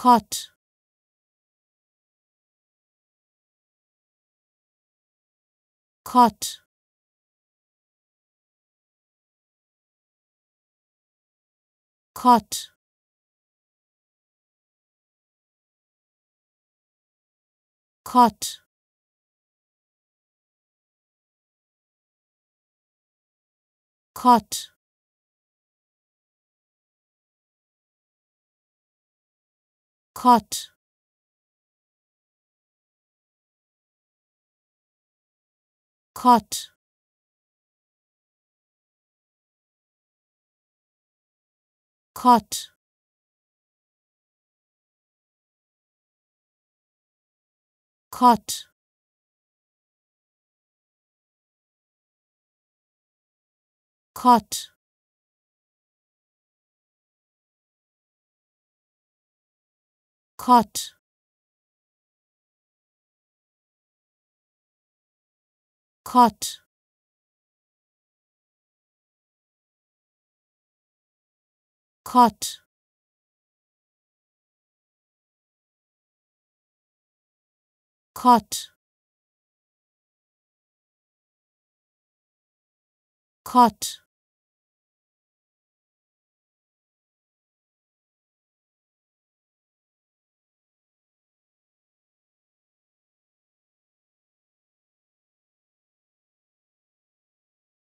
caught caught caught caught caught caught. Caught. Caught. Caught. Caught. caught. Caught. Caught. Caught. Caught.